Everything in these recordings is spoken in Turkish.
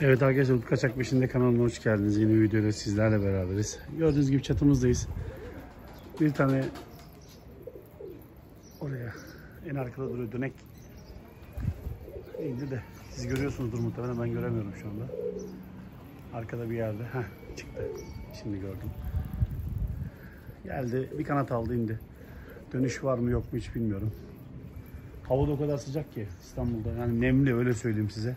Evet arkadaşlar Utku Kaçak Peşinde kanalına hoş geldiniz. Yeni videoda sizlerle beraberiz. Gördüğünüz gibi çatımızdayız. Bir tane oraya en arkada duruyor dönek. İndi de siz görüyorsunuzdur muhtemelen ben göremiyorum şu anda. Arkada bir yerde. Heh çıktı. Şimdi gördüm. Geldi bir kanat aldı indi. Dönüş var mı yok mu hiç bilmiyorum. Hava da o kadar sıcak ki İstanbul'da. Yani nemli öyle söyleyeyim size.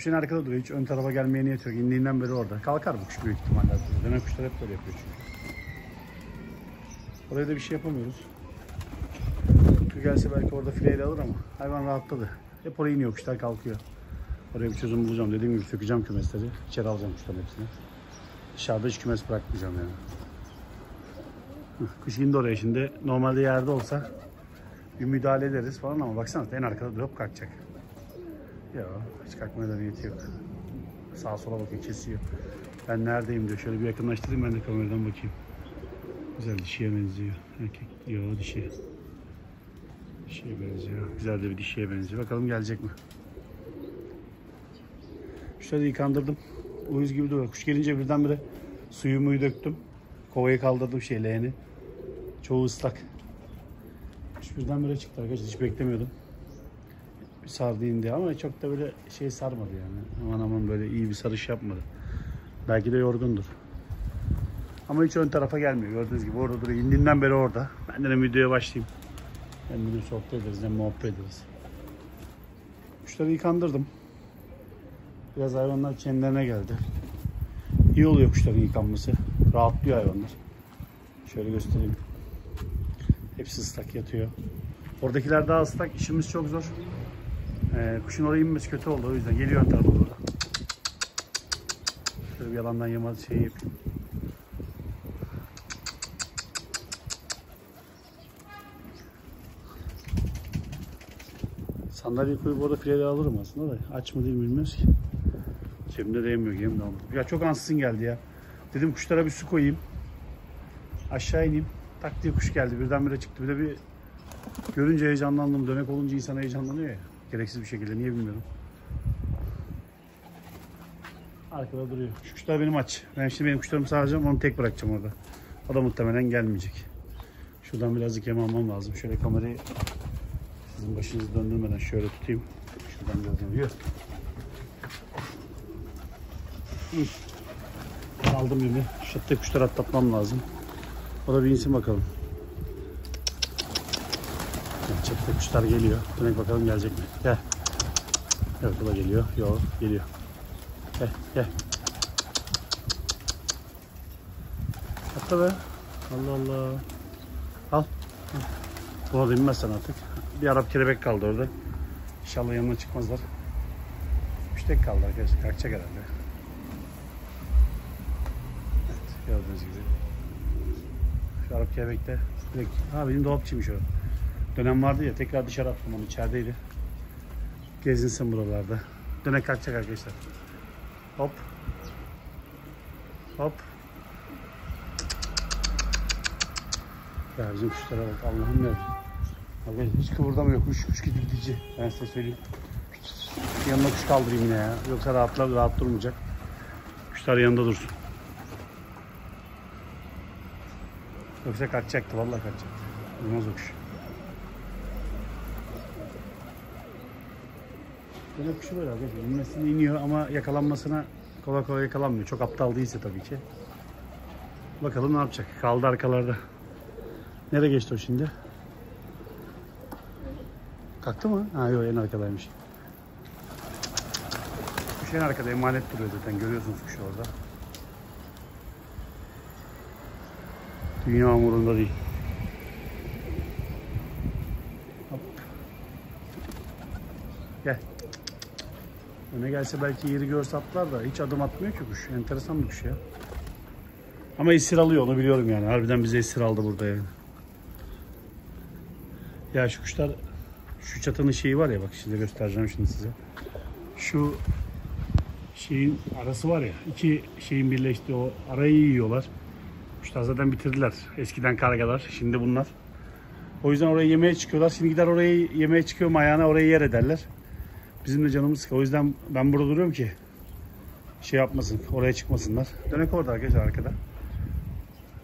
Kuşun arkada duruyor. Hiç ön tarafa gelmeye niyet yok. İndiğinden beri orada. Kalkar bu kuş büyük ihtimalle. Dönen kuşlar hep böyle yapıyor çünkü. Oraya da bir şey yapamıyoruz. Utku gelse belki orada fileyle alır ama hayvan rahatladı. Hep oraya iniyor kuşlar kalkıyor. Oraya bir çözüm bulacağım. Dediğim gibi sökeceğim kümesleri. İçeri alacağım kuşların hepsini. Dışarıda hiç kümes bırakmayacağım yani. Kuş indi oraya şimdi. Normalde yerde olsa bir müdahale ederiz falan ama baksana en arkada durup kalkacak. Yok hiç kalkmaya da niyeti yok. Sağa sola bakıyor kesiyor. Ben neredeyim diyor. Şöyle bir yakınlaştırayım ben de kameradan bakayım. Güzel dişiye benziyor. Erkek yok dişi. Dişiye benziyor. Güzel de bir dişiye benziyor. Bakalım gelecek mi? Şöyle yıkandırdım. Uyuz gibi duruyor. Kuş gelince birdenbire suyumu döktüm. Kovayı kaldırdım şey leğeni. Çoğu ıslak. Kuş birdenbire çıktı arkadaşlar. Hiç beklemiyordum bir sardı indi ama çok da böyle şey sarmadı yani. Aman aman böyle iyi bir sarış yapmadı. Belki de yorgundur. Ama hiç ön tarafa gelmiyor. Gördüğünüz gibi orada duruyor. İndiğinden beri orada. Ben de videoya başlayayım. Hem bir sohbet ederiz hem muhabbet ederiz. Kuşları yıkandırdım. Biraz hayvanlar kendilerine geldi. İyi oluyor kuşların yıkanması. Rahatlıyor hayvanlar. Şöyle göstereyim. Hepsi ıslak yatıyor. Oradakiler daha ıslak. İşimiz çok zor. Ee, kuşun oraya inmesi kötü oldu o yüzden. Geliyor ön tarafa. Şöyle bir yalandan yama şey yapayım. Sandalye koyup orada fileleri alırım aslında da. Aç mı değil mi bilmiyoruz ki. Cebimde de yemiyor. Yem de almadım. Ya çok ansızın geldi ya. Dedim kuşlara bir su koyayım. Aşağı ineyim. Tak diye kuş geldi. Birdenbire çıktı. Bir de bir görünce heyecanlandım. Dönek olunca insan heyecanlanıyor ya. Gereksiz bir şekilde. Niye bilmiyorum. Arkada duruyor. Şu kuşlar benim aç. Ben şimdi benim kuşlarımı sağlayacağım. Onu tek bırakacağım orada. O da muhtemelen gelmeyecek. Şuradan birazcık yem almam lazım. Şöyle kamerayı sizin başınızı döndürmeden şöyle tutayım. Şuradan biraz yem. Yürü. Hı. Aldım yemi. Şatta kuşları atlatmam lazım. O da bir insin bakalım. Çatıda kuşlar geliyor. Dönek bakalım gelecek mi? Gel. Evet o da geliyor. Yok geliyor. Gel gel. Atla be. Allah Allah. Al. Buna da inmezsen artık. Bir Arap kelebek kaldı orada. İnşallah yanına çıkmazlar. Üç tek kaldı arkadaşlar. Kalkacak herhalde. Evet gördüğünüz gibi. Şu Arap kelebekte direkt. Ha benim dolapçıymış o. Dönem vardı ya tekrar dışarı attım onu içerideydi. Gezinsin buralarda. Dönek kalkacak arkadaşlar. Hop. Hop. Ya bizim kuşlara bak Allah'ım ya. Abi hiç kıvırdamıyor kuş kuş gidici. Ben size söyleyeyim. Yanına kuş kaldırayım yine ya. Yoksa rahatlar rahat durmayacak. Kuşlar yanında dursun. Yoksa kaçacaktı vallahi kaçacaktı. Durmaz o kuş. Böyle kuşu böyle arkadaşlar. İnmesine iniyor ama yakalanmasına kolay kolay yakalanmıyor. Çok aptal değilse tabii ki. Bakalım ne yapacak. Kaldı arkalarda. Nereye geçti o şimdi? Kalktı mı? Ha yok en arkadaymış. Kuş en arkada emanet duruyor zaten. Görüyorsunuz kuşu orada. Dünya umurunda değil. Öne gelse belki yeri görse da hiç adım atmıyor ki kuş. Enteresan bir kuş ya. Ama esir alıyor onu biliyorum yani. Harbiden bize esir aldı burada yani. Ya şu kuşlar şu çatının şeyi var ya bak size göstereceğim şimdi size. Şu şeyin arası var ya iki şeyin birleştiği o arayı yiyorlar. Kuşlar zaten bitirdiler. Eskiden kargalar şimdi bunlar. O yüzden oraya yemeğe çıkıyorlar. Şimdi gider oraya yemeğe çıkıyor ayağına orayı yer ederler. Bizim de canımız sıkı. O yüzden ben burada duruyorum ki şey yapmasın, oraya çıkmasınlar. Dönek orada arkadaşlar arkada.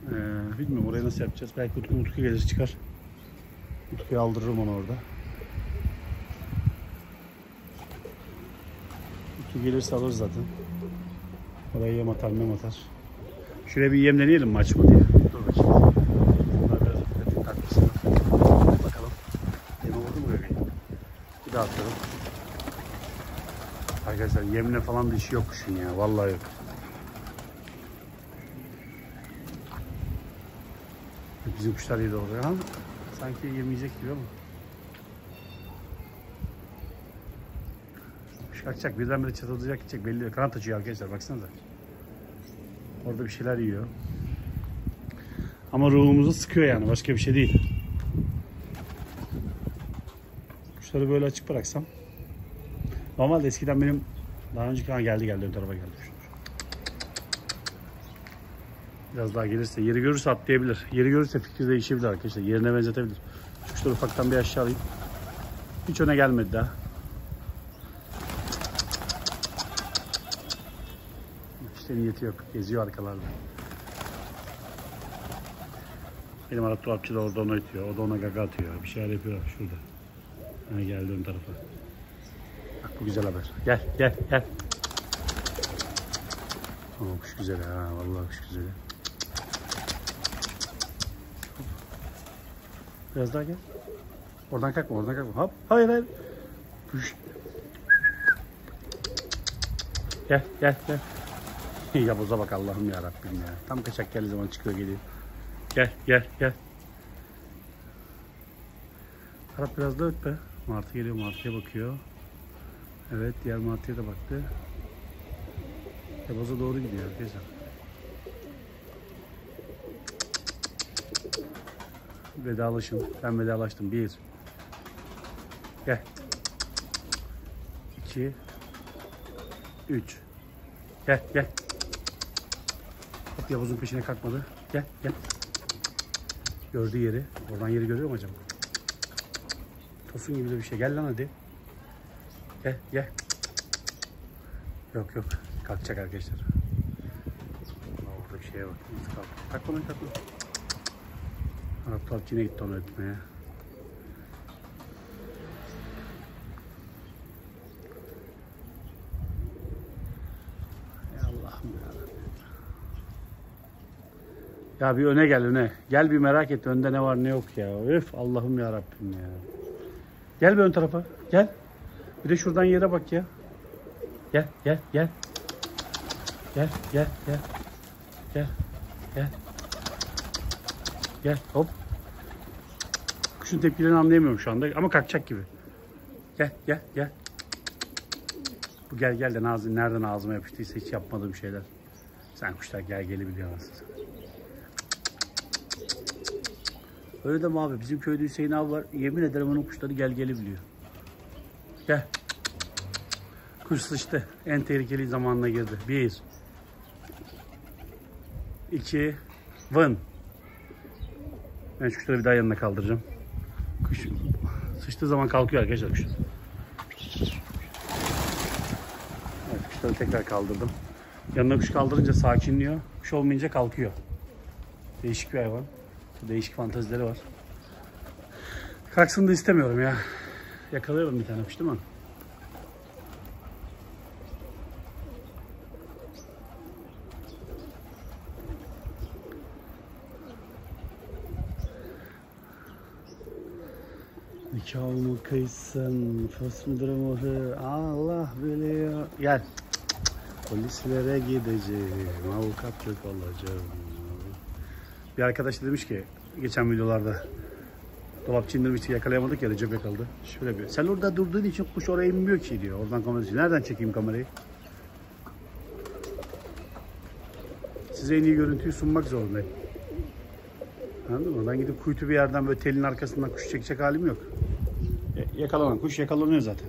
Ee, bilmiyorum orayı nasıl yapacağız. Belki Utku Utku gelir çıkar. Utku'yu aldırırım onu orada. Utku gelirse alır zaten. Oraya yem atar mem atar. Şuraya bir yem deneyelim mi açma diye. Dur bakayım. Bunlar biraz dikkatli takmasınlar. Hadi bakalım. Yeme vurdu mu bebeğim? Bir daha atalım. Arkadaşlar yemle falan da işi yok kuşun ya. Vallahi yok. Bizim kuşlar yedi oraya ama sanki yemeyecek gibi ama. Kuş kaçacak birdenbire çatılacak gidecek belli. Kanat açıyor arkadaşlar baksanıza. Orada bir şeyler yiyor. Ama ruhumuzu sıkıyor yani başka bir şey değil. Kuşları böyle açık bıraksam. Normalde eskiden benim daha önceki ha geldi geldi ön tarafa geldi. Biraz daha gelirse yeri görürse atlayabilir. Yeri görürse fikri değişebilir arkadaşlar. Yerine benzetebilir. Kuşları ufaktan bir aşağı alayım. Hiç öne gelmedi daha. İşte niyeti yok. Geziyor arkalarda. Benim Arap dolapçı da orada onu ötüyor. O da ona gaga atıyor. Bir şeyler yapıyor şurada. Ha, geldi ön tarafa. Bu güzel haber. Gel gel gel. Oo, kuş güzel ha. Vallahi kuş güzel. Biraz daha gel. Oradan kalkma, oradan kalkma. Hop. Hayır hayır. Kuş. Gel gel gel. Yabuza bak Allah'ım ya Rabbim ya. Tam kaçak geldiği zaman çıkıyor geliyor. Gel gel gel. Arap biraz da öt be. Martı geliyor martıya bakıyor. Evet diğer martıya da baktı. Yabuza doğru gidiyor arkadaşlar. Vedalaşın. Ben vedalaştım. Bir. Gel. İki. Üç. Gel gel. Hop Yavuz'un peşine kalkmadı. Gel gel. Gördüğü yeri. Oradan yeri görüyor mu acaba? Tosun gibi de bir şey. Gel lan hadi. Gel gel. Yok yok. Kalkacak arkadaşlar. Orada bir şeye bak. Nasıl kalk? Kalk onu kalk onu. Arap tavuk yine gitti onu ya. Ya bir öne gel öne. Gel bir merak et önde ne var ne yok ya. Öf Allah'ım ya Rabbim ya. Gel bir ön tarafa. Gel. Bir de şuradan yere bak ya. Gel gel gel. Gel gel gel. Gel gel. Gel hop. Kuşun tepkilerini anlayamıyorum şu anda ama kalkacak gibi. Gel gel gel. Bu gel gel de Nazlı nereden ağzıma yapıştıysa hiç yapmadığım şeyler. Sen kuşlar gel geli biliyor aslında. Öyle deme abi. Bizim köyde Hüseyin abi var. Yemin ederim onun kuşları gel geli biliyor. Gel. Kuş sıçtı. En tehlikeli zamanına girdi. Bir. İki. Vın. Ben şu kuşları bir daha yanına kaldıracağım. Kuş sıçtığı zaman kalkıyor arkadaşlar kuş. Evet kuşları tekrar kaldırdım. Yanına kuş kaldırınca sakinliyor. Kuş olmayınca kalkıyor. Değişik bir hayvan. Değişik fantazileri var. Kalksın da istemiyorum ya. Yakalayalım bir tane kuş değil mi? Nikahımı kıysın, mıdır? Allah biliyor. Gel. Polislere gideceğim, avukatlık olacağım. Bir arkadaş da demiş ki geçen videolarda dolapçı indirmiştik yakalayamadık ya Recep'e kaldı. Şöyle bir sen orada durduğun için kuş oraya inmiyor ki diyor. Oradan kamerayı. Nereden çekeyim kamerayı? Size en iyi görüntüyü sunmak zorundayım. Anladın mı? Ben gidip kuytu bir yerden böyle telin arkasından kuş çekecek halim yok. E, yakalanan kuş yakalanıyor zaten.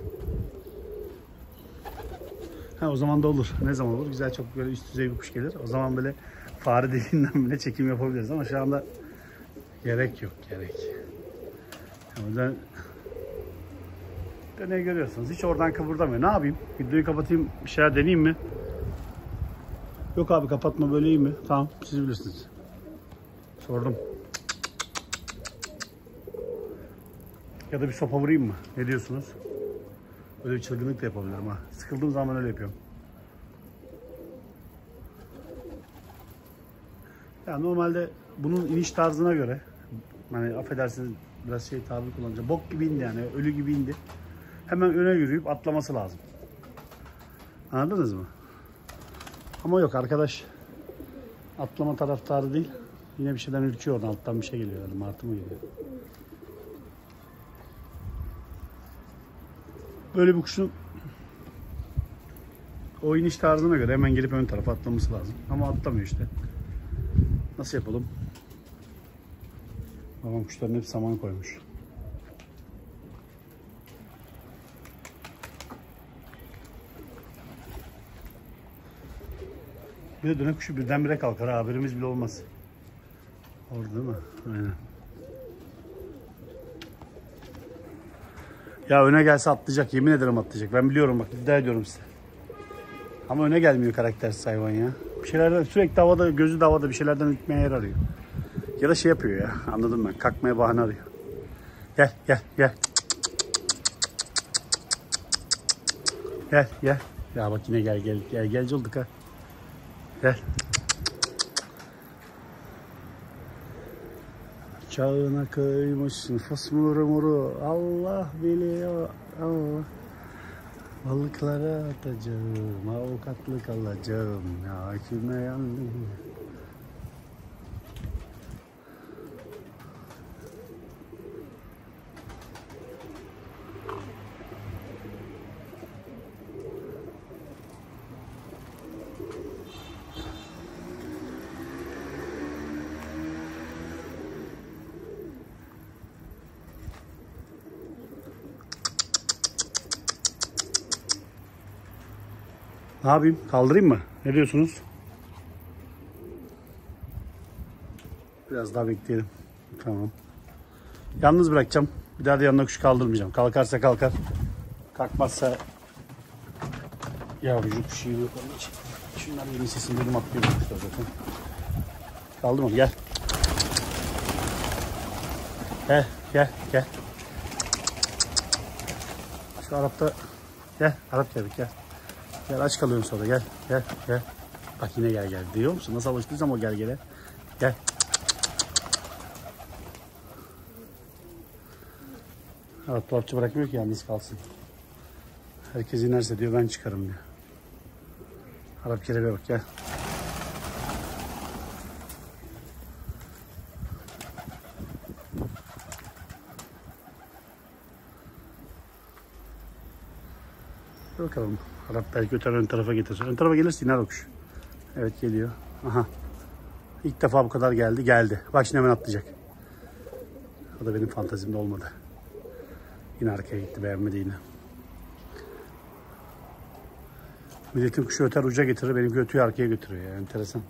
Ha o zaman da olur. Ne zaman olur? Güzel çok böyle üst düzey bir kuş gelir. O zaman böyle fare deliğinden bile çekim yapabiliriz ama şu anda gerek yok gerek. O yüzden ne görüyorsunuz? Hiç oradan kıpırdamıyor. Ne yapayım? Videoyu kapatayım bir şeyler deneyeyim mi? Yok abi kapatma böyle iyi mi? Tamam siz bilirsiniz. Sordum. Ya da bir sopa vurayım mı? Ne diyorsunuz? Öyle bir çılgınlık da yapabilirim ha. Sıkıldığım zaman öyle yapıyorum. Ya normalde bunun iniş tarzına göre hani affedersiniz biraz şey tabir kullanacağım. Bok gibi indi yani ölü gibi indi. Hemen öne yürüyüp atlaması lazım. Anladınız mı? Ama yok arkadaş atlama taraftarı değil. Yine bir şeyden ürküyor alttan bir şey geliyor. Yani martı mı geliyor? Böyle bir kuşun o iniş tarzına göre hemen gelip ön tarafa atlaması lazım. Ama atlamıyor işte. Nasıl yapalım? Babam kuşların hep saman koymuş. Bir de dönek kuşu birdenbire kalkar ha, haberimiz bile olmaz. Orada değil mi? Aynen. Ya öne gelse atlayacak. Yemin ederim atlayacak. Ben biliyorum bak iddia ediyorum size. Ama öne gelmiyor karaktersiz hayvan ya. Bir şeylerden sürekli havada gözü de havada bir şeylerden ürkmeye yer arıyor. Ya da şey yapıyor ya anladım ben. Kalkmaya bahane arıyor. Gel gel gel. Gel gel. Ya bak yine gel gel. Gel gelci olduk ha. Gel. Çağına kıymışsın fısmuru muru Allah biliyor Allah Balıklara atacağım avukatlık alacağım ya kime yandım Ne yapayım? Kaldırayım mı? Ne diyorsunuz? Biraz daha bekleyelim. Tamam. Yalnız bırakacağım. Bir daha da yanına kuş kaldırmayacağım. Kalkarsa kalkar. Kalkmazsa yavrucu kuşu yok onun için. Şunlar yeni sesini dedim atlıyorum kuşlar zaten. Kaldırmam gel. Gel gel gel. Şu Arap'ta gel Arap geldik gel. Gel aç kalıyorsun sonra gel gel gel. Bak yine gel gel diyor musun? Nasıl alıştıysam o gel gele. Gel. Arap dolapçı bırakmıyor ki yalnız kalsın. Herkes inerse diyor ben çıkarım diyor. Arap kelebeğe bak gel. Bakalım. Arap belki öter ön tarafa getirir. Ön tarafa gelirse iner o kuş. Evet geliyor. Aha. İlk defa bu kadar geldi. Geldi. Bak şimdi hemen atlayacak. O da benim fantazimde olmadı. Yine arkaya gitti. Beğenmedi yine. Milletin kuşu öter uca getirir. Benimki ötüyor arkaya götürüyor. Yani enteresan.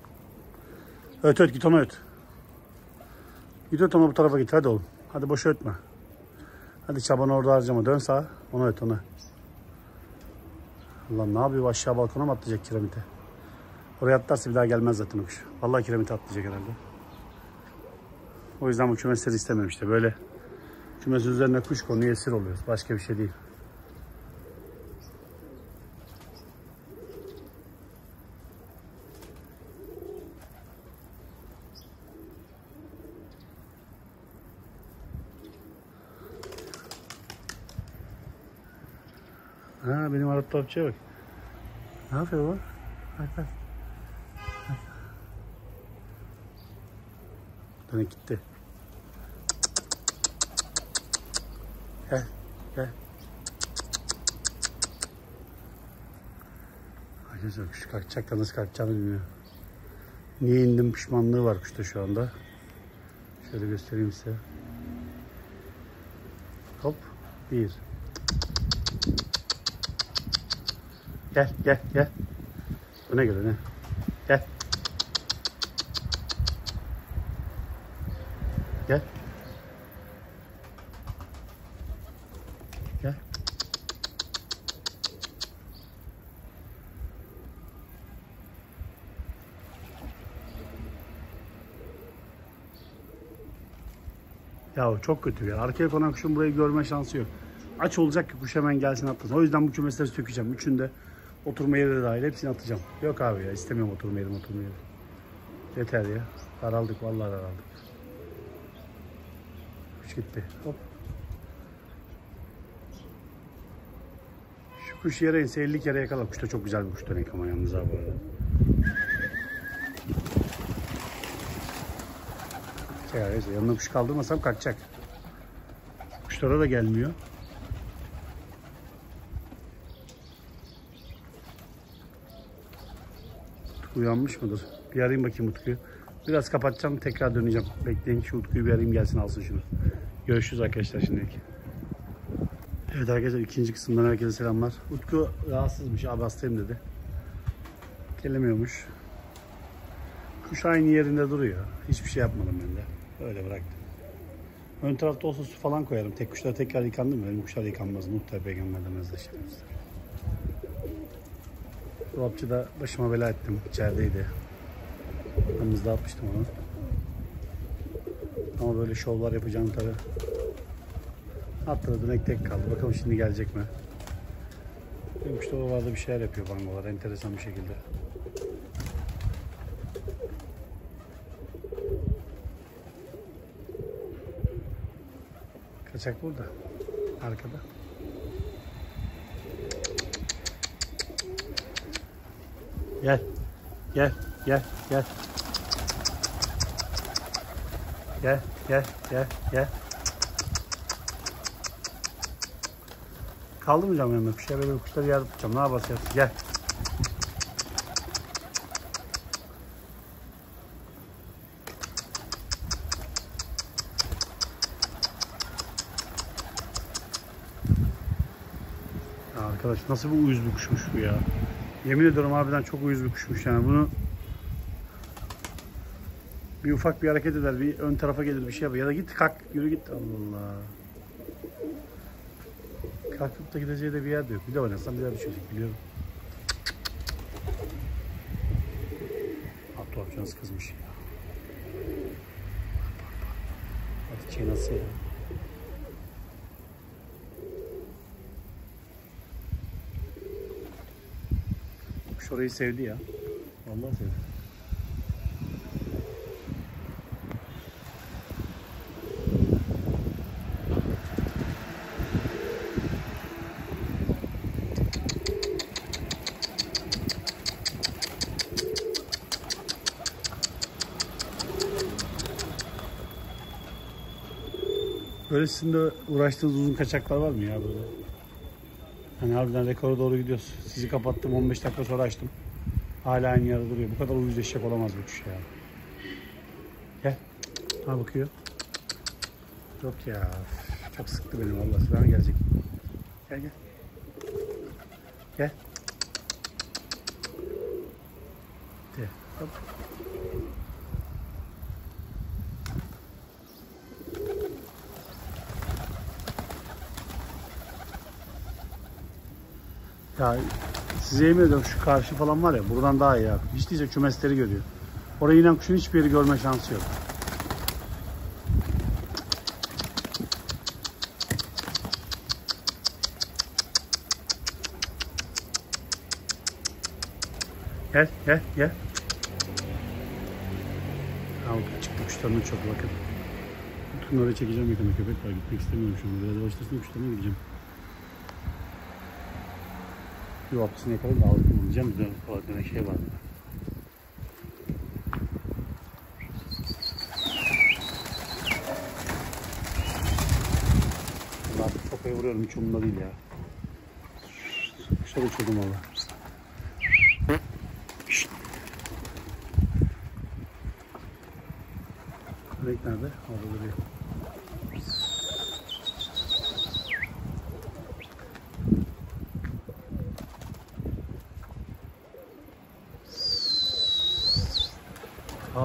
Öt öt git ona öt. Git öt ona bu tarafa git. Hadi oğlum. Hadi boş ötme. Hadi çabanı orada harcama. Dön sağa. Ona öt ona. Allah ne yapıyor aşağı balkona mı atlayacak kiremite? Oraya atlarsa bir daha gelmez zaten o kuş. Vallahi kiremite atlayacak herhalde. O yüzden bu kümesleri istemem işte. Böyle kümes üzerine kuş konuyor esir oluyoruz. Başka bir şey değil. Ha benim Arap topçuya bak. Ne yapıyor bu? Bak bak. Dönek gitti. Gel, gel. Arkadaşlar kuş kalkacak da nasıl kalkacağını bilmiyor. Niye indim pişmanlığı var kuşta şu anda. Şöyle göstereyim size. Hop. Bir. Gel gel gel. Öne gel öne. Gel. Gel. Gel. Ya çok kötü ya. Arkaya konan kuşun burayı görme şansı yok. Aç olacak ki kuş hemen gelsin atlasın. O yüzden bu kümesleri sökeceğim. Üçünü de oturma yeri de dahil hepsini atacağım. Yok abi ya istemiyorum oturma yeri oturma yeri. Yeter ya. Daraldık vallahi daraldık. Kuş gitti. Hop. Şu kuş yere inse 50 kere yakala. Kuş da çok güzel bir kuş dönek ama yalnız abi bu arada. Yanına kuş kaldırmasam kaçacak. Kuşlara da gelmiyor. Uyanmış mıdır? Bir arayayım bakayım Utku'yu. Biraz kapatacağım tekrar döneceğim. Bekleyin şu Utku'yu bir arayayım gelsin alsın şunu. Görüşürüz arkadaşlar şimdilik. Evet arkadaşlar ikinci kısımdan herkese selamlar. Utku rahatsızmış abi hastayım dedi. Gelemiyormuş. Kuş aynı yerinde duruyor. Hiçbir şey yapmadım ben de. Öyle bıraktım. Ön tarafta olsa su falan koyarım. Tek kuşlar tekrar yıkandı mı? Benim kuşlar yıkanmaz. Muhtar peygamber demez de şerefsizler. Dolapçı da başıma bela ettim. İçerideydi. Yanımızda atmıştım onu. Ama böyle şovlar yapacağım tabi. Atladı dönek tek kaldı. Bakalım şimdi gelecek mi? Kuşlar oralarda bir şeyler yapıyor bangolar. Enteresan bir şekilde. Kaçak burada. Arkada. Gel. Gel. Gel. Gel. Gel. Gel. Gel. Gel. Kaldırmayacağım yanına. Bir şey böyle kuşları yer tutacağım. Ne yapacağız? Gel. Arkadaş nasıl bir uyuz bir kuşmuş bu ya. Yemin ediyorum harbiden çok uyuz bir kuşmuş yani bunu bir ufak bir hareket eder, bir ön tarafa gelir bir şey yapar. Ya da git kalk, yürü git. Allah. Kalkıp da gideceği de bir yer yok. Bir de oynasam bir daha düşecek biliyorum. Abdullah nasıl kızmış ya. Hadi nasıl ya. Kuş orayı sevdi ya. Vallahi sevdi. Böyle sizin de uğraştığınız uzun kaçaklar var mı ya böyle? Hani harbiden rekora doğru gidiyoruz. Sizi kapattım 15 dakika sonra açtım. Hala aynı yerde duruyor. Bu kadar uyuz eşek olamaz bu kuş ya. Gel. Ha bakıyor. Yok ya. Çok sıktı beni vallahi. Sıra gelecek. Gel gel. Gel. De. Hop. Ya size yemin ediyorum şu karşı falan var ya buradan daha iyi abi. Hiç değilse kümesleri görüyor. Oraya inen kuşun hiçbir yeri görme şansı yok. Gel gel gel. Al çıktı kuşlarına çok bakın. Oraya çekeceğim tane köpek var. Gitmek istemiyorum şu an. Biraz başlasın kuşlarına gideceğim. Bir hapsini yakalım da alıp bulacağım. Bir şey var. Allah kafaya vuruyorum hiç umurumda değil ya. Kuşlar uçurdum valla. Renk nerede? Orada duruyor.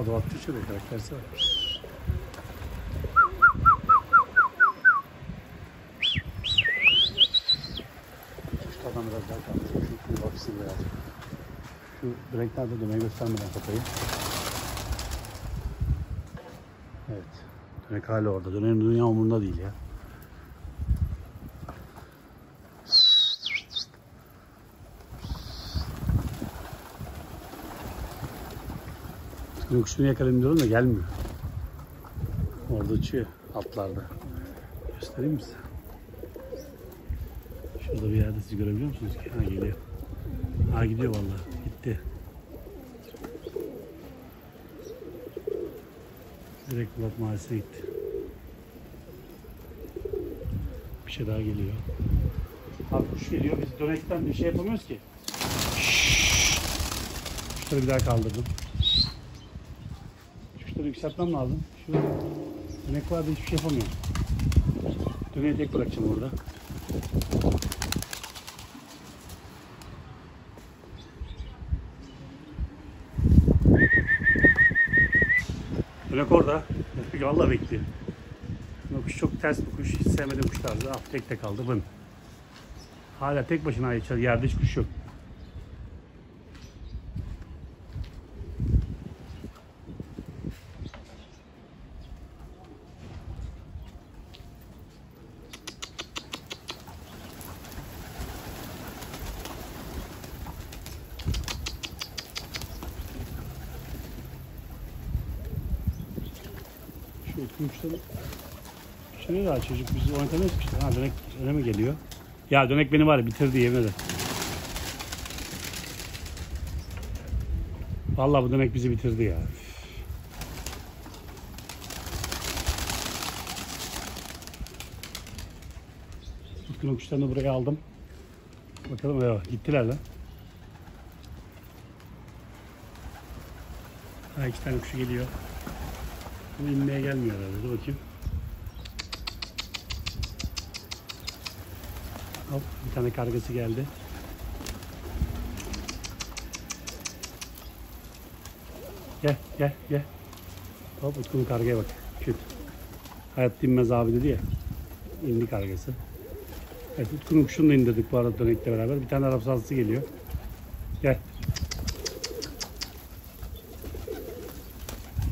Aa dolapçı uçuruyor karaktersi var. Kuşlardan biraz daha kalmış. Şu bakışını biraz. Şu renklerde döneyi göstermeden kafayı. Evet. Dönek hala orada. Döneğin dünya umurunda değil ya. Yokuşunu yakalayayım diyorum da gelmiyor. Orada uçuyor altlarda. Göstereyim mi size? Şurada bir yerde siz görebiliyor musunuz ki? Ha geliyor. Ha gidiyor vallahi. Gitti. Direkt Bulat Mahallesi'ne gitti. Bir şey daha geliyor. Abi kuş geliyor. Biz dönekten bir şey yapamıyoruz ki. Kuşları bir daha kaldırdım. Kuşları yükseltmem lazım. Şu dönek vardı hiçbir şey yapamıyorum. Döneği tek bırakacağım orada. Dönek orada. Peki valla bekliyor. Bu kuş çok ters bir kuş. Hiç sevmediğim kuş tarzı. Ah tek tek kaldı. Bın. Hala tek başına. Yerde hiç kuş yok. Şu kuşları Şuraya da çocuk bizi oynatamaz ki. Ha dönek öne mi geliyor? Ya dönek beni var ya bitirdi yemin. Vallahi bu dönek bizi bitirdi ya. Utku'nun kuşlarını buraya aldım. Bakalım ya gittiler lan. Ha iki tane kuşu geliyor. Bu inmeye gelmiyor herhalde. Dur bakayım. Hop bir tane kargası geldi. Gel gel gel. Hop Utku'nun kargaya bak. Küt. Hayat dinmez abi dedi ya. İndi kargası. Evet Utku'nun kuşunu da indirdik bu arada dönekle beraber. Bir tane Arap sazlısı geliyor. Gel.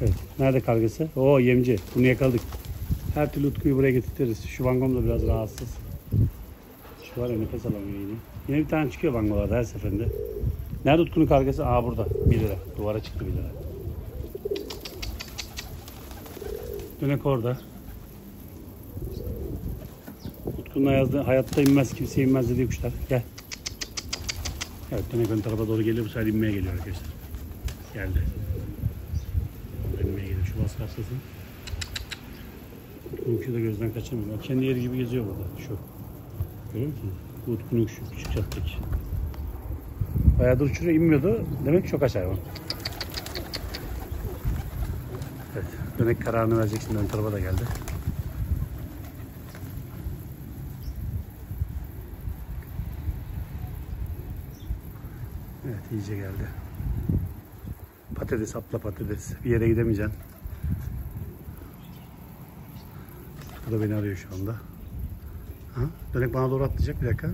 Evet. Nerede kargası? Oo yemci. Bunu yakaladık. Her türlü Utku'yu buraya getiririz. Şu vangom da biraz rahatsız. Şu var ya nefes alamıyor yine. Yine bir tane çıkıyor vangolarda her seferinde. Nerede Utku'nun kargası? Aa burada. 1 lira. Duvara çıktı 1 lira. Dönek orada. Utku'nun yazdığı hayatta inmez, kimse inmez dediği kuşlar. Gel. Evet dönek ön tarafa doğru geliyor. Bu sefer inmeye geliyor arkadaşlar. Geldi. İnmeye geliyor. Şu bas karşısın. Utku'nunki de gözden kaçırmıyor. Kendi yeri gibi geziyor burada. Şu. Görüyor musunuz? Bu Utku'nun şu küçük çattaki. Bayağıdır uçuruyor inmiyordu. Demek çok aç hayvan. Evet. Dönek kararını verecek şimdi ön tarafa da geldi. Evet iyice geldi. Patates atla patates. Bir yere gidemeyeceksin. Bu da beni arıyor şu anda. Ha? Dönek bana doğru atlayacak bir dakika.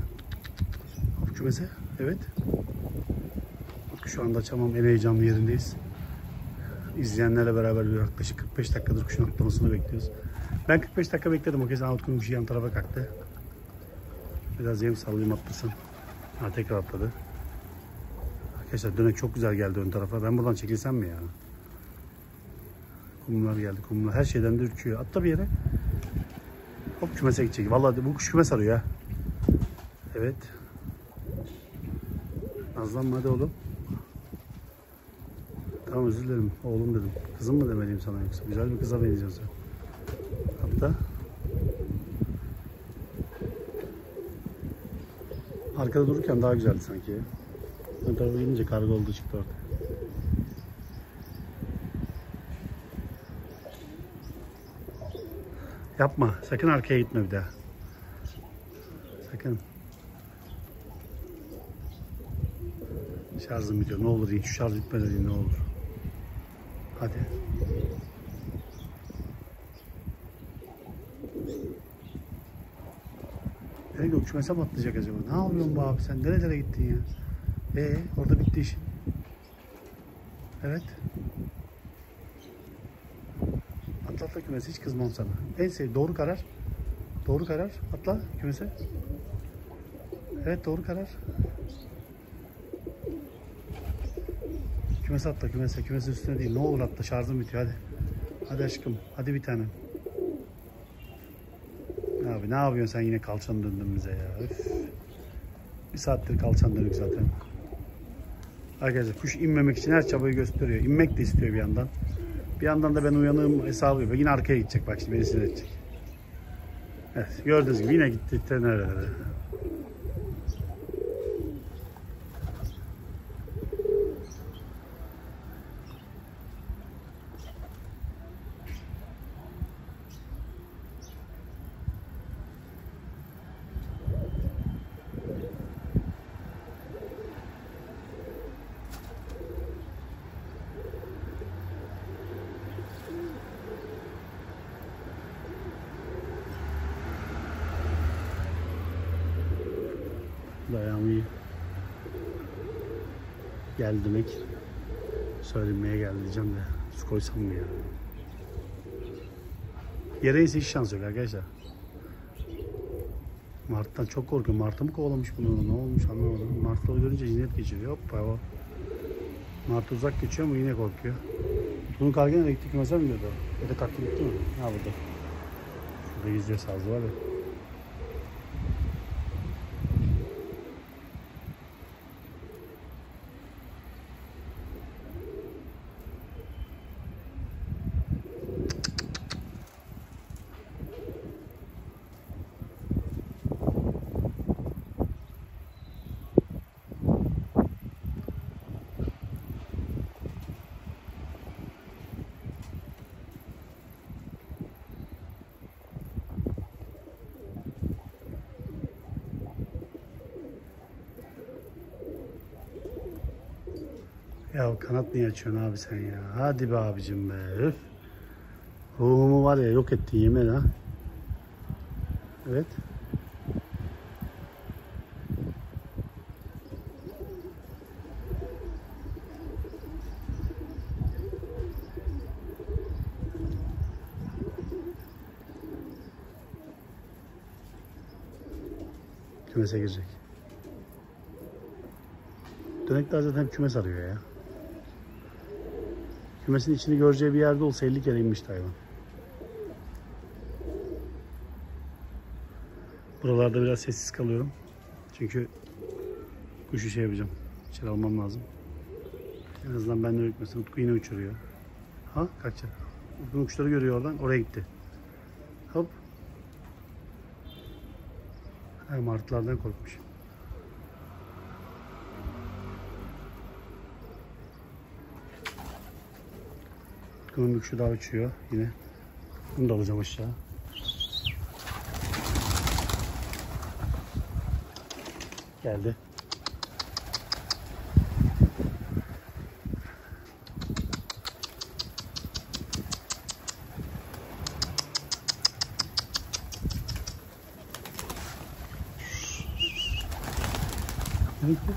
Hop kümese. Evet. Şu anda açamam en heyecanlı yerindeyiz. İzleyenlerle beraber bir yaklaşık 45 dakikadır kuşun atlamasını bekliyoruz. Ben 45 dakika bekledim. O kez Utku'nun kuşu yan tarafa kalktı. Biraz yem sallayayım atlasın. Ha tekrar atladı. Arkadaşlar dönek çok güzel geldi ön tarafa. Ben buradan çekilsem mi ya? Kumlar geldi kumlar. Her şeyden de ürküyor. Atla bir yere. Kümese gidecek. Vallahi bu kuş kümes arıyor ya. Evet. Nazlanma hadi oğlum. Tamam özür dilerim. Oğlum dedim. Kızım mı demeliyim sana yoksa? Güzel bir kıza benziyorsun sen. Hatta arkada dururken daha güzeldi sanki. Ön tarafa gelince karga oldu çıktı ortaya. Yapma. Sakın arkaya gitme bir daha. Sakın. Şarjım bitiyor. Ne olur deyin. Şu şarj bitmedi deyin ne olur. Hadi. Nereye uçmasa mı atlayacak acaba? Ne yapıyorsun bu abi sen? Nerelere gittin ya? Ee, orada bitti işin. Evet. Atla kümese hiç kızmam sana. En sev doğru karar. Doğru karar. Atla kümese. Evet doğru karar. Kümese atla kümese. Kümese üstüne değil. Ne olur atla şarjım bitiyor hadi. Hadi aşkım. Hadi bir tanem. Abi ne yapıyorsun sen yine kalçanı döndün bize ya. Üf. Bir saattir kalçan dönük zaten. Arkadaşlar kuş inmemek için her çabayı gösteriyor. İnmek de istiyor bir yandan. Bir yandan da ben uyanığım hesabı yapıyor. Yine arkaya gidecek bak şimdi beni sinir. Evet gördüğünüz gibi yine gitti nerelere. Dayağım iyi. Geldi demek. Söylemeye geldi diyeceğim de. Su koysam mı ya? Yere ise hiç şans yok arkadaşlar. Mart'tan çok korkuyorum. Mart'ı mı kovalamış bunu? Ne olmuş anlamadım. Mart'ları görünce cinet geçiriyor. Hoppa hop. Mart uzak geçiyor ama yine korkuyor. Bunun kargı nereye gitti? Kümese mi gidiyordu? Ya da kalktı gitti mi? Ha burada. Şurada geziyor sazı var ya. Ya kanat niye açıyorsun abi sen ya? Hadi be abicim be. Öf. Ruhumu var ya yok ettin yemin ha. Evet. Kümese girecek. Dönekler zaten hep kümes arıyor ya. Kümesin içini göreceği bir yerde olsa 50 kere inmişti hayvan. Buralarda biraz sessiz kalıyorum. Çünkü kuşu şey yapacağım. İçeri almam lazım. En azından benden ürkmesin. Utku yine uçuruyor. Ha kaçacak. Utku'nun kuşları görüyor oradan. Oraya gitti. Hop. Her martılardan korkmuş. Utku'nun bir kuşu daha uçuyor yine. Bunu da alacağım aşağı. Geldi. Ne gitti?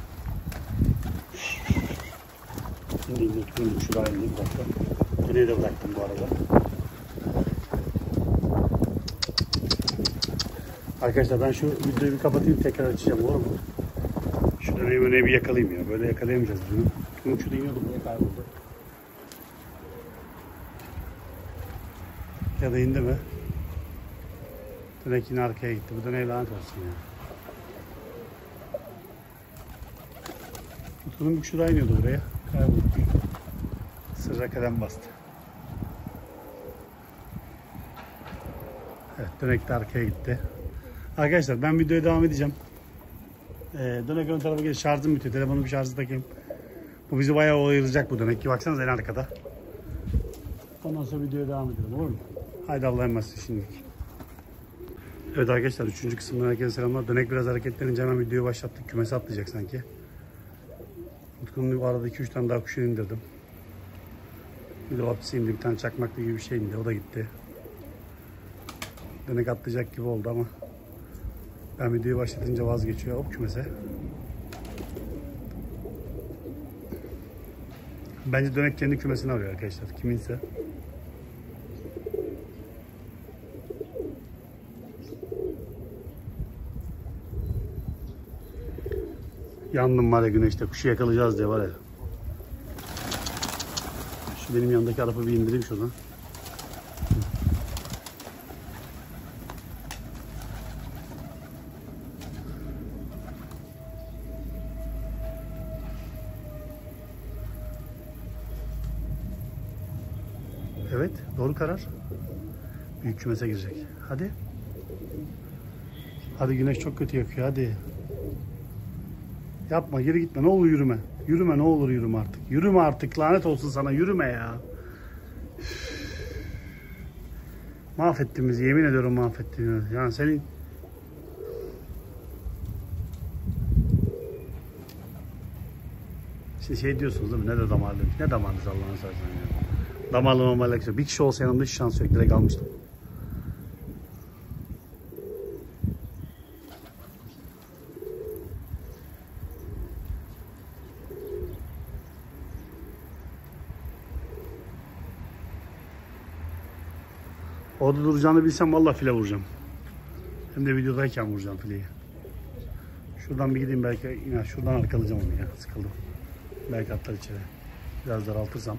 Şimdi indi Utku'nun kuşu daha indi bir dakika. Direği de bıraktım bu arada. Arkadaşlar ben şu videoyu bir kapatayım tekrar açacağım olur mu? Şu döneyi böyle bir yakalayayım ya. Böyle yakalayamayacağız bunu. Uçu da iniyordu buraya kayboldu. Ya da indi mi? Dönek yine arkaya gitti. Bu döneyi lanet olsun ya. Utku'nun bir kuşu daha iniyordu buraya. Kayboldu. Sırra kalem bastı. Evet dönek de arkaya gitti. Arkadaşlar ben videoya devam edeceğim. Ee, dönek ön tarafa geç şarjım bitiyor. Telefonu bir şarjı takayım. Bu bizi bayağı oyalayacak bu dönek. Baksanıza en arkada. Ondan sonra videoya devam edelim olur mu? Haydi Allah'a emanet şimdilik. Evet arkadaşlar 3. kısımdan herkese selamlar. Dönek biraz hareketlenince hemen videoyu başlattık. Kümesi atlayacak sanki. Utku'nun arada 2-3 tane daha kuşu indirdim. Bir de hapsi indi. Bir tane çakmaklı gibi bir şey indi. O da gitti. Dönek atlayacak gibi oldu ama ben videoyu başlatınca vazgeçiyor. Hop kümese. Bence dönek kendi kümesini arıyor arkadaşlar. Kiminse. Yandım var ya güneşte. Kuşu yakalayacağız diye var ya. Şu benim yandaki araba bir indireyim şuradan. Karar. Büyük kümese girecek. Hadi. Hadi güneş çok kötü yakıyor hadi. Yapma geri gitme ne olur yürüme. Yürüme ne olur yürüme artık. Yürüme artık lanet olsun sana yürüme ya. Üf. Mahvettin yemin ediyorum mahvettin. Yani senin Şimdi şey diyorsunuz değil mi? Ne de damarlı. Ne damarlıyız Allah'ını seversen. Damarlı alakası yok. Bir kişi olsa yanımda hiç şans yok. Direkt almıştım. Orada duracağını bilsem vallahi file vuracağım. Hem de videodayken vuracağım fileyi. Şuradan bir gideyim belki iner. Şuradan arkalayacağım onu ya. Sıkıldım. Belki atlar içeri. Biraz daraltırsam.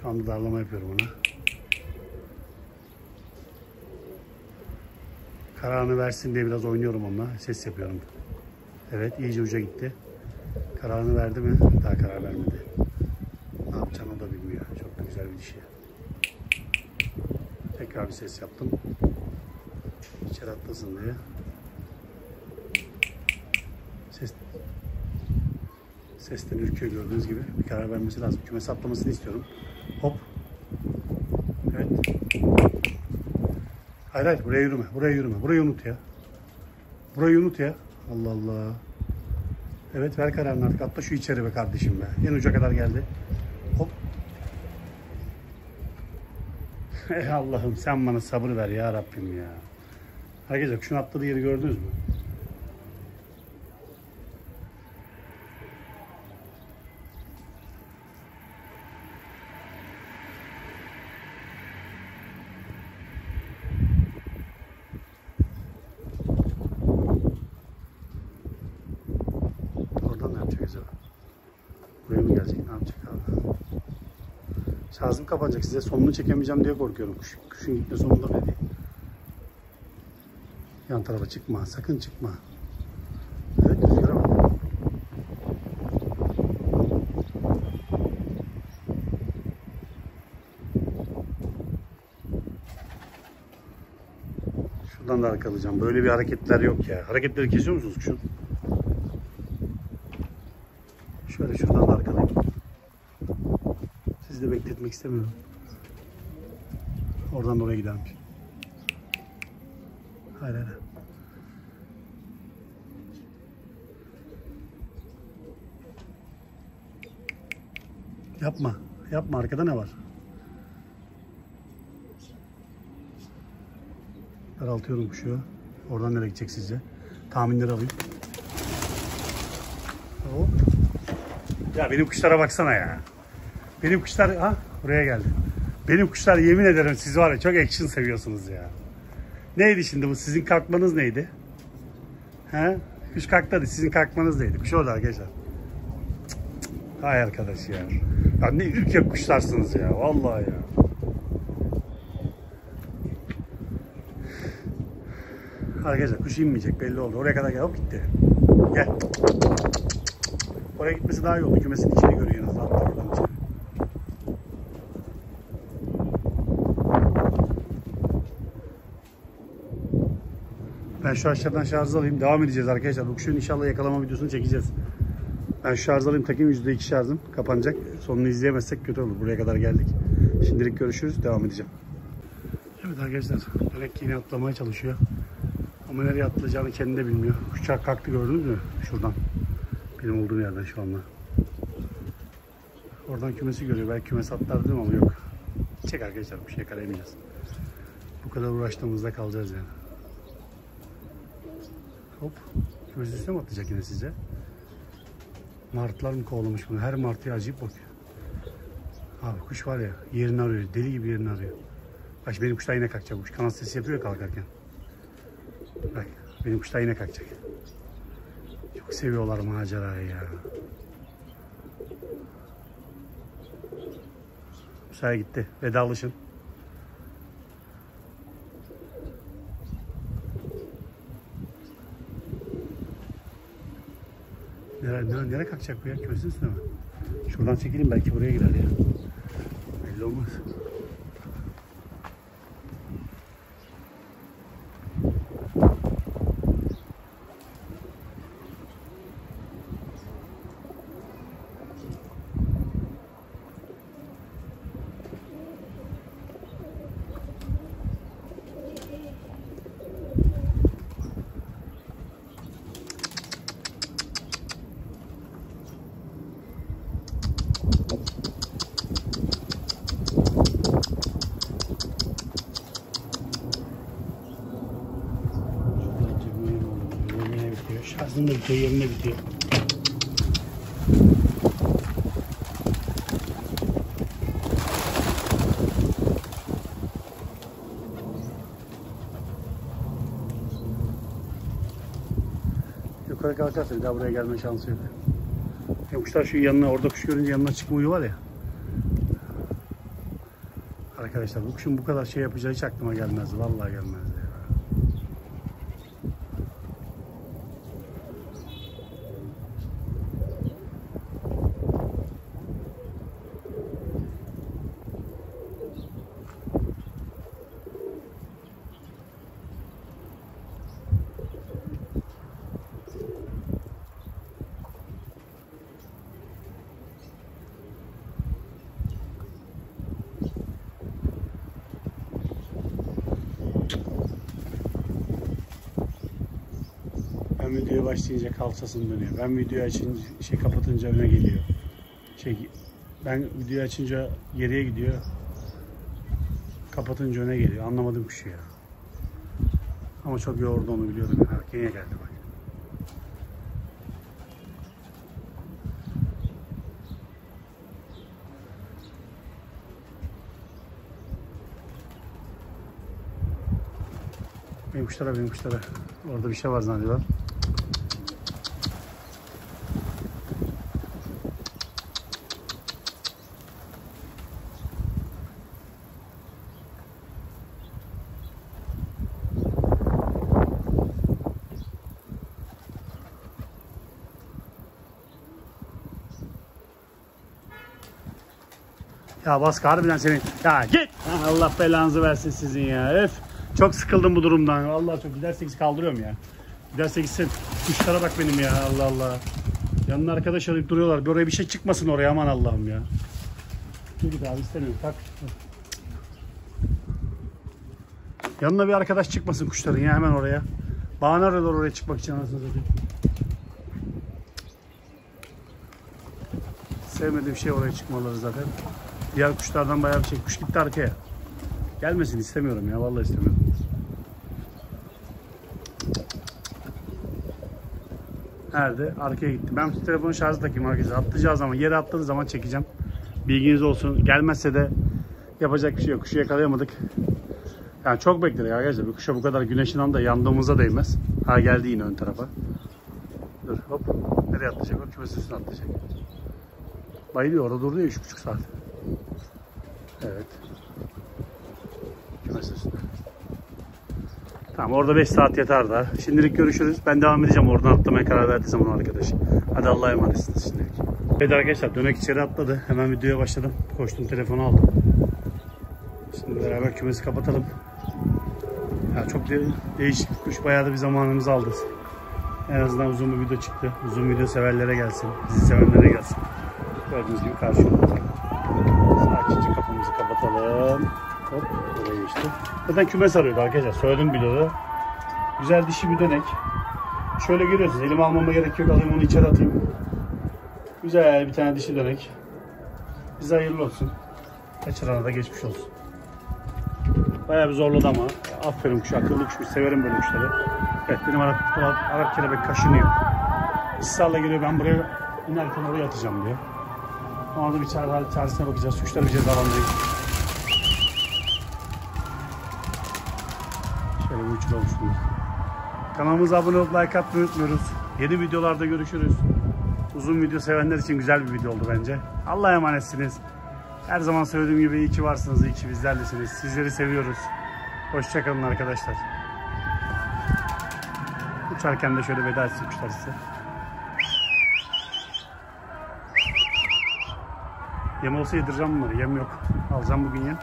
Şu anda darlama yapıyorum ona. Kararını versin diye biraz oynuyorum onunla. Ses yapıyorum. Evet iyice uca gitti. Kararını verdi mi? Daha karar vermedi. Ne yapacağını da bilmiyor. Çok da güzel bir dişi. Tekrar bir ses yaptım. İçeri atlasın diye. Ses sesten ürküyor gördüğünüz gibi. Bir karar vermesi lazım. Kümes atlamasını istiyorum. Hop. Evet. Hayır hayır buraya yürüme. Buraya yürüme. Burayı unut ya. Burayı unut ya. Allah Allah. Evet ver kararını artık. Atla şu içeri be kardeşim be. En uca kadar geldi. Hop. Ey Allah'ım sen bana sabır ver ya Rabbim ya. Arkadaşlar şunu atladığı yeri gördünüz mü? Oradan ne yapacak acaba? Buraya mı gelecek? Ne yapacak abi? Şarjım kapanacak. Size sonunu çekemeyeceğim diye korkuyorum. Kuş, kuşun gitme sonunda ne diye. Yan tarafa çıkma. Sakın çıkma. Evet rüzgara bak. Şuradan da arkalayacağım. Böyle bir hareketler yok ya. Hareketleri kesiyor musunuz kuşun? Şöyle şuradan da arkalayayım. Sizi de bekletmek istemiyorum. Oradan da oraya gidelim. Hayır hayır. Yapma. Yapma. Arkada ne var? Daraltıyorum kuşu. Oradan nereye gidecek sizce? Tahminleri alayım. Ya benim kuşlara baksana ya. Benim kuşlar ha buraya geldi. Benim kuşlar yemin ederim siz var ya çok action seviyorsunuz ya. Neydi şimdi bu? Sizin kalkmanız neydi? He? Kuş kalktı sizin kalkmanız neydi? Kuş orada arkadaşlar. Hay arkadaş ya. Ya ne ürkek kuşlarsınız ya. Vallahi ya. Arkadaşlar kuş inmeyecek belli oldu. Oraya kadar gel. Hop gitti. Gel. Oraya gitmesi daha iyi oldu. Kümesin içini görüyor en azından. Atlar oradan. Şu aşağıdan şarj alayım. Devam edeceğiz arkadaşlar. Bu kuşun inşallah yakalama videosunu çekeceğiz. Ben şarj alayım takayım. %2 şarjım kapanacak. Sonunu izleyemezsek kötü olur. Buraya kadar geldik. Şimdilik görüşürüz. Devam edeceğim. Evet arkadaşlar. Direkt yine atlamaya çalışıyor. Ama nereye atlayacağını kendi de bilmiyor. Uçak kalktı gördünüz mü? Şuradan. Benim olduğum yerden şu anda. Oradan kümesi görüyor. Belki kümes atlar dedim ama yok. Çek arkadaşlar bir şey yakalayamayacağız. Bu kadar uğraştığımızda kalacağız yani. Hop. Kümes üstüne mi atlayacak yine size? Martılar mı kovalamış bunu? Her martıya acayip bakıyor. Abi kuş var ya yerini arıyor. Deli gibi yerini arıyor. Bak benim kuşlar yine kalkacak. Kuş kanat sesi yapıyor ya kalkarken. Benim kuşlar yine kalkacak. Çok seviyorlar macerayı ya. Müsaade gitti. Vedalaşın. Nere, nere, nereye kalkacak bu ya? Üstüne mi? Şuradan çekileyim belki buraya girer ya. Belli olmaz. Yerine bitiyor. Bitiyor, yerine bitiyor. Yukarı kalkarsa bir daha buraya gelme şansı yok. Ya kuşlar şu yanına, orada kuş görünce yanına çıkma huyu var ya. Arkadaşlar bu kuşun bu kadar şey yapacağı hiç aklıma gelmezdi. Vallahi gelmezdi videoya başlayınca kalçasını dönüyor. Ben videoyu açınca, şey kapatınca öne geliyor. Şey, ben videoyu açınca geriye gidiyor. Kapatınca öne geliyor. Anlamadım bir şey ya. Ama çok yordu onu biliyorum. Ya. Erkeğe geldi bak. Benim kuşlara, benim kuşlara. Orada bir şey var zannediyorlar. Ya Baskı harbiden senin. Ya git. Ha, Allah belanızı versin sizin ya. Öf. Çok sıkıldım bu durumdan. Allah çok gider 8 kaldırıyorum ya. Gider 8 sen. Kuşlara bak benim ya. Allah Allah. Yanına arkadaş arayıp duruyorlar. Oraya bir şey çıkmasın oraya aman Allah'ım ya. Dur git abi istemiyorum. Tak. Yanına bir arkadaş çıkmasın kuşların ya hemen oraya. Bahane arıyorlar oraya çıkmak için anasını satayım. Sevmediğim şey oraya çıkmaları zaten. Diğer kuşlardan bayağı bir şey. Gitti arkaya. Gelmesin istemiyorum ya. Vallahi istemiyorum. Nerede? Arkaya gitti. Ben şu telefonu şarjı takayım arkadaşlar. Atlayacağı zaman, yere atladığı zaman çekeceğim. Bilginiz olsun. Gelmezse de yapacak bir şey yok. Kuşu yakalayamadık. Yani çok bekledik arkadaşlar. Bir kuşa bu kadar güneşin anda yandığımıza değmez. Ha geldi yine ön tarafa. Dur hop. Nereye atlayacak? O kümesin atlayacak. Bayılıyor. Orada durdu ya üç buçuk saat. Evet. Tamam orada 5 saat yeter daha. Şimdilik görüşürüz. Ben devam edeceğim oradan atlamaya karar verdiği zaman arkadaş. Hadi Allah'a emanetsiniz şimdilik. Evet arkadaşlar dönek içeri atladı. Hemen videoya başladım. Koştum telefonu aldım. Şimdi beraber kümesi kapatalım. Ya çok de- değişik bir kuş. Bayağı da bir zamanımızı aldı. En azından uzun bir video çıktı. Uzun video severlere gelsin. Dizi severlere gelsin. Gördüğünüz gibi karşımda. Hop buraya geçti. Zaten kümes arıyordu arkadaşlar. Söyledim videoda. Güzel dişi bir dönek. Şöyle görüyorsunuz. Elime almama gerek yok. Alayım onu içeri atayım. Güzel bir tane dişi dönek. Bize hayırlı olsun. Kaçırana da geçmiş olsun. Bayağı bir zorladı ama. Aferin kuş, akıllı kuşmuş. Severim böyle kuşları. Evet benim Arap, Arap, Arap kelebek kaşınıyor. İsrarla geliyor ben buraya inerken oraya atacağım diyor. Ona da bir çare, çaresine bakacağız. Kuşları bir cezalandırayım. Uçuralım şunu. Kanalımıza abone olup like atmayı unutmuyoruz. Yeni videolarda görüşürüz. Uzun video sevenler için güzel bir video oldu bence. Allah'a emanetsiniz. Her zaman söylediğim gibi iyi ki varsınız, iyi ki bizlerlesiniz. Sizleri seviyoruz. Hoşçakalın arkadaşlar. Uçarken de şöyle veda etsin size. Yem olsa yedireceğim bunları. Yem yok. Alacağım bugün yem.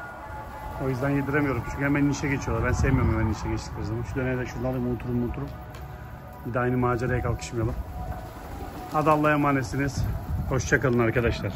O yüzden yediremiyorum. Çünkü hemen işe geçiyorlar. Ben sevmiyorum hemen işe geçtikleri zaman. Şu döneye de şunları da unuturum unuturum. Bir de aynı maceraya kalkışmayalım. Hadi Allah'a emanetsiniz. Hoşçakalın arkadaşlar.